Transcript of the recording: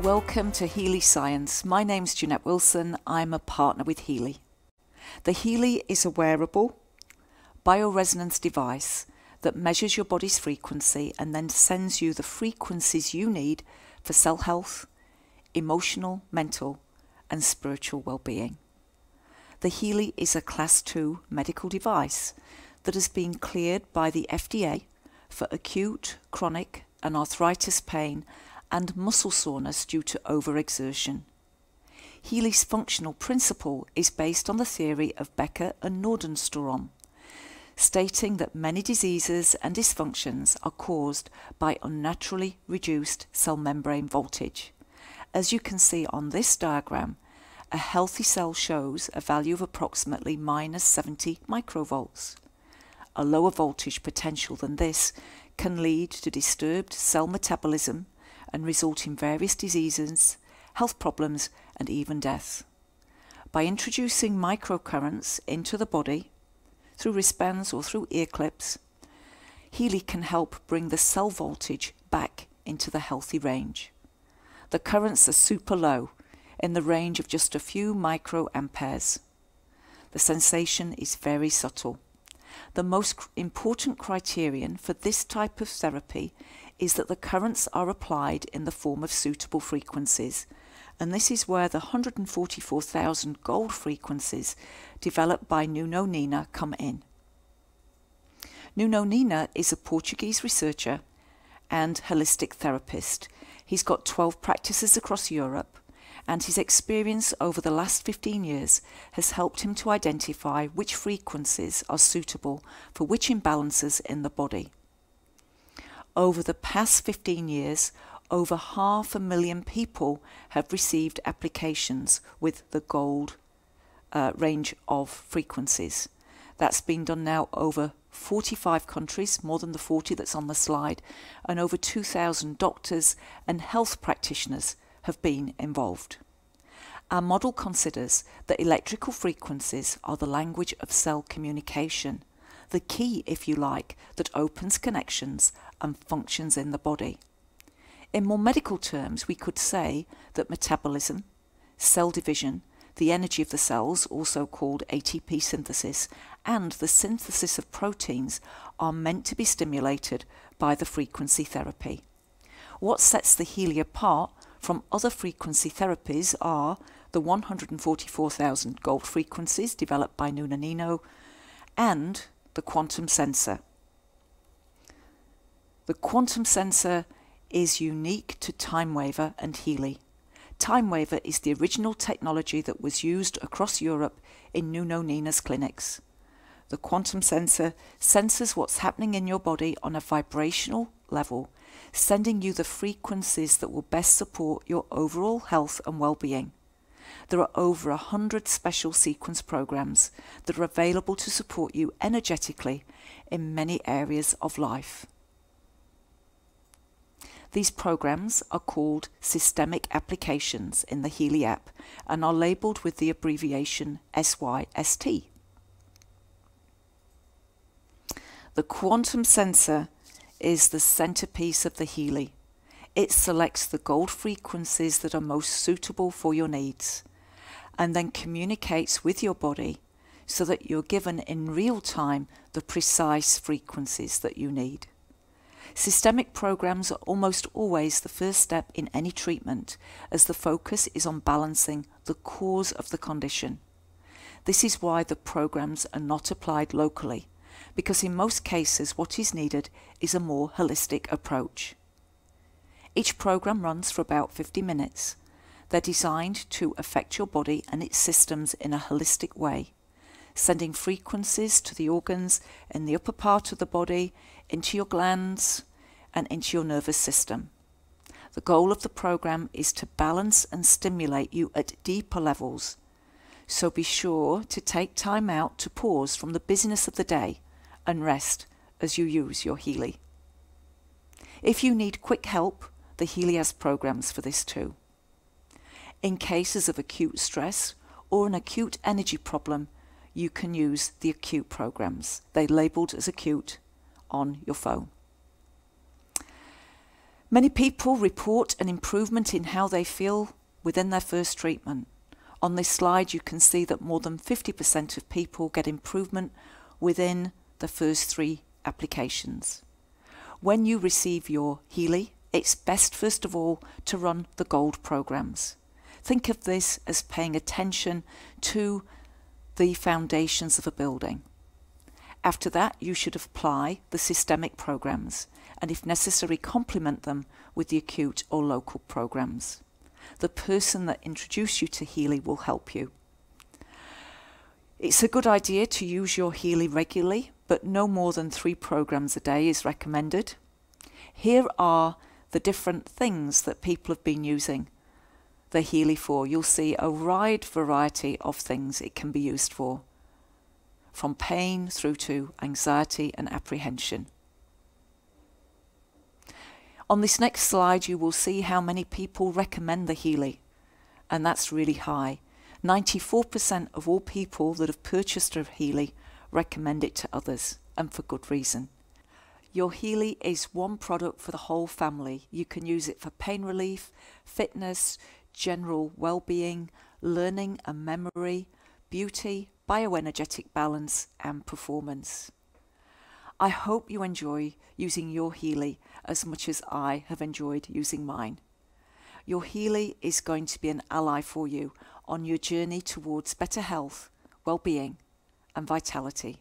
Welcome to Healy Science. My name's Jeanette Wilson. I'm a partner with Healy. The Healy is a wearable bioresonance device that measures your body's frequency and then sends you the frequencies you need for cell health, emotional, mental, and spiritual well-being. The Healy is a class 2 medical device that has been cleared by the FDA for acute, chronic, and arthritis pain and muscle soreness due to overexertion. Healy's functional principle is based on the theory of Becker and Nordenstrom, stating that many diseases and dysfunctions are caused by unnaturally reduced cell membrane voltage. As you can see on this diagram, a healthy cell shows a value of approximately minus 70 microvolts. A lower voltage potential than this can lead to disturbed cell metabolism and result in various diseases, health problems, and even death. By introducing microcurrents into the body, through wristbands or through ear clips, Healy can help bring the cell voltage back into the healthy range. The currents are super low, in the range of just a few microamperes. The sensation is very subtle. The most important criterion for this type of therapy is that the currents are applied in the form of suitable frequencies, and this is where the 144,000 gold frequencies developed by Nuno Nina come in. Nuno Nina is a Portuguese researcher and holistic therapist. He's got 12 practices across Europe, and his experience over the last 15 years has helped him to identify which frequencies are suitable for which imbalances in the body. Over the past 15 years, over half a million people have received applications with the gold uh, range of frequencies. That's been done now over 45 countries, more than the 40 that's on the slide, and over 2,000 doctors and health practitioners have been involved. Our model considers that electrical frequencies are the language of cell communication the key, if you like, that opens connections and functions in the body. In more medical terms, we could say that metabolism, cell division, the energy of the cells, also called ATP synthesis, and the synthesis of proteins are meant to be stimulated by the frequency therapy. What sets the Healy apart from other frequency therapies are the 144,000 gold frequencies developed by Nuno Nina and the quantum sensor. The quantum sensor is unique to TimeWaver and Healy. TimeWaver is the original technology that was used across Europe in Nuno Nina's clinics. The quantum sensor senses what's happening in your body on a vibrational level, sending you the frequencies that will best support your overall health and well-being. There are over a hundred special sequence programs that are available to support you energetically in many areas of life. These programs are called systemic applications in the Healy app and are labelled with the abbreviation SYST. The quantum sensor is the centerpiece of the Healy. It selects the gold frequencies that are most suitable for your needs and then communicates with your body so that you're given in real time the precise frequencies that you need. Systemic programs are almost always the first step in any treatment as the focus is on balancing the cause of the condition. This is why the programs are not applied locally, because in most cases what is needed is a more holistic approach. Each program runs for about 50 minutes they're designed to affect your body and its systems in a holistic way, sending frequencies to the organs in the upper part of the body, into your glands, and into your nervous system. The goal of the program is to balance and stimulate you at deeper levels. So be sure to take time out to pause from the busyness of the day and rest as you use your Healy. If you need quick help, the Healy has programs for this too. In cases of acute stress or an acute energy problem, you can use the acute programs. They're labeled as acute on your phone. Many people report an improvement in how they feel within their first treatment. On this slide, you can see that more than 50% of people get improvement within the first three applications. When you receive your Healy, it's best first of all to run the gold programs. Think of this as paying attention to the foundations of a building. After that, you should apply the systemic programs and, if necessary, complement them with the acute or local programs. The person that introduced you to Healy will help you. It's a good idea to use your Healy regularly, but no more than three programs a day is recommended. Here are the different things that people have been using the Healy for. You'll see a wide variety of things it can be used for, from pain through to anxiety and apprehension. On this next slide, you will see how many people recommend the Healy, and that's really high. 94% of all people that have purchased a Healy recommend it to others, and for good reason. Your Healy is one product for the whole family. You can use it for pain relief, fitness, general well-being, learning and memory, beauty, bioenergetic balance and performance. I hope you enjoy using your Healy as much as I have enjoyed using mine. Your Healy is going to be an ally for you on your journey towards better health, well-being and vitality.